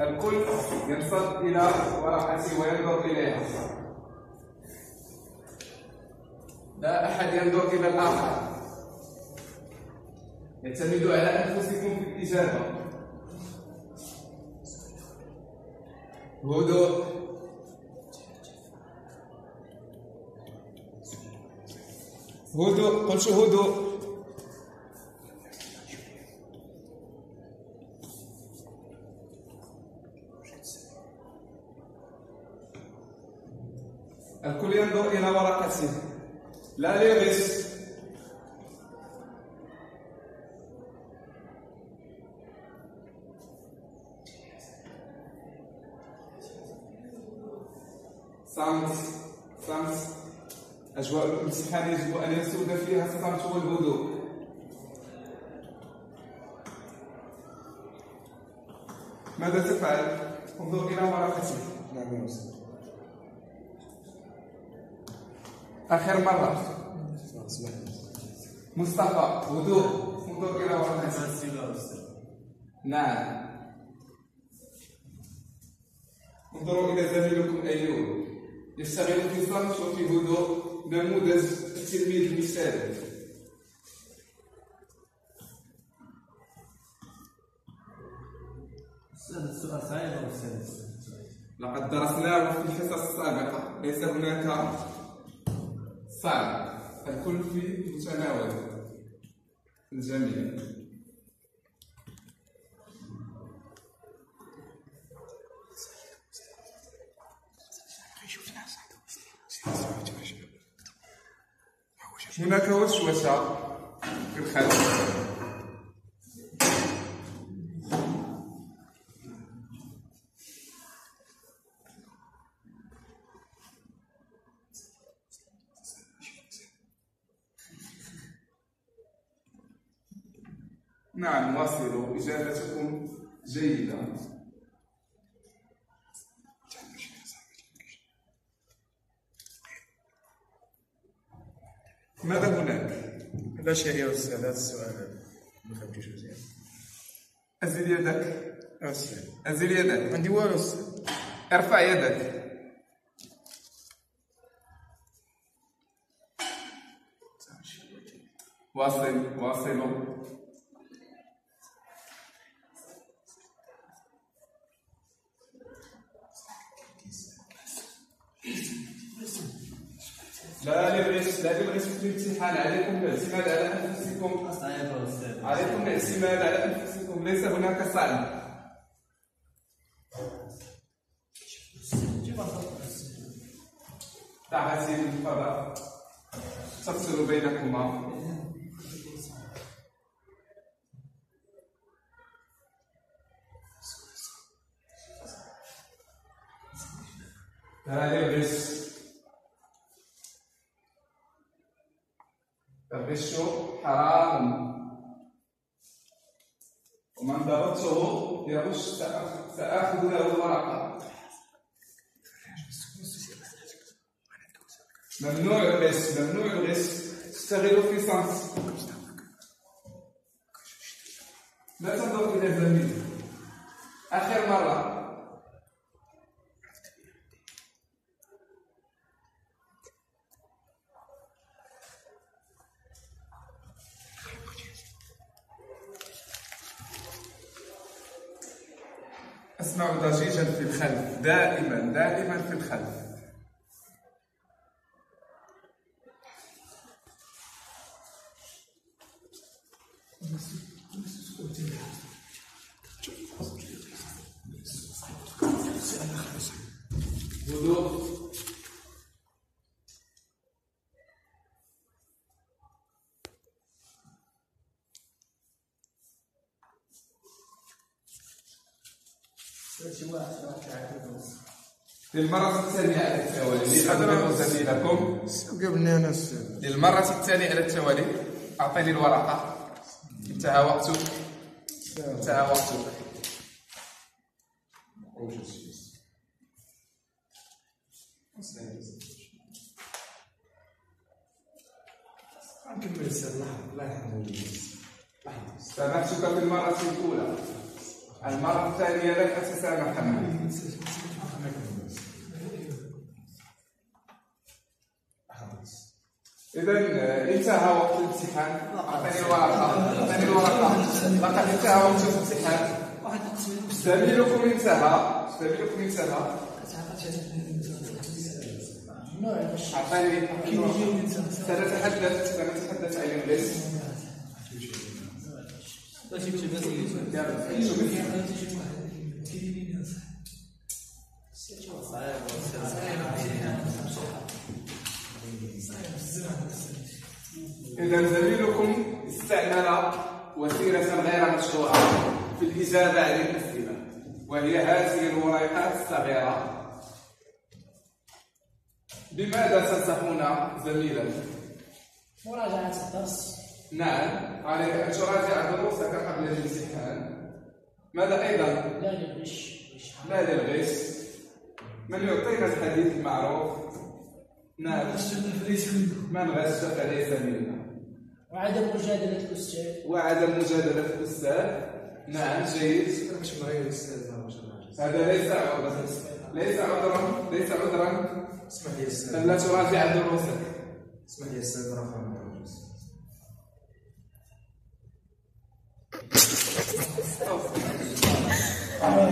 الكل ينصت إلى ورقته وينظر إليها. لا أحد ينظر إلى الآخر. اعتمدوا على أنفسكم في الإجابة. هدوء. هدوء. قلت هدوء الكل ينظر إلى ورقته لا ليغش صمت صمت أجواء الامتحان يجب أن يسود فيها الصمت والهدوء. ماذا تفعل؟ انظر إلى ورقتك نعم يا أستاذ. اسمح لي مصطفى هدوء انظر إلى ورقتك نعم. انظروا إلى زميلكم أيوب. يشتغل في صمت وفي هدوء. نموذج التلميذ المثالي السؤال أستاذ لقد درسناه في الحصص السابقة. ليس هناك صعب الكل في متناول الجميع. هناك وشوشة في الخلف. نعم واصلوا إجابتكم جيدة. ماذا هناك؟ لا شيء يا أستاذ هذا السؤال ما فهمتوش مزيان أزل يدك أستاذ أزل يدك. عندي والو أستاذ. ارفع يدك. واصل واصلوا لا للغش لا للغش في الامتحان عليكم الاعتماد على أنفسكم. عليكم الاعتماد على أنفسكم. ليس هناك صعب. دع هذه الفضاء. تفصل بينكما. لا للغش الغش حرام ومن ضربته يغش سآخذ له الورقة ممنوع الغش ممنوع الغش اشتغلوا في صمت لا تنظر إلى زميلك آخر مرة أسمع ضجيجا في الخلف. دائما دائما في الخلف. هدوء للمرة الثانية على التوالي. قبلني أنا أستاذ للمرة الثانية على التوالي. أعطيني الورقة. انتهى وقتك. انتهى وقتك. نكمل أستاذ لحظة الله يرحمه لحظة سامحتك في المرة الأولى. المرة الثانية لن أتسامح معك إذا انتهى وقت الامتحان. أعطني الورقة أعطني الورقة لقد انتهى وقت الامتحان. زميلكم انتهى. زميلكم انتهى. أعطني. سنتحدث. سنتحدث عن الانجليز إذا زميلكم استعمل وسيلة غير مشروعة في الإجابة عن الأسئلة وهي هذه الورقات الصغيرة. بماذا تنصحون زميلا؟ مراجعة الدرس. نعم. عليك أن تراجع دروسك قبل الامتحان؟ ماذا أيضا؟ لا للغش لا للغش من يعطينا الحديث المعروف؟ نعم. من غش فليس منا وعدم مجادلة الأستاذ. وعدم مجادلة الأستاذ؟ نعم. جيد. مش مريض الاستاذ ما شاء الله هذا ليس عذرا. ليس عذرا. ليس عذرا. اسمح لي أستاذ. أن لا تراجع دروسك اسمح لي أستاذ رفع system. Oh.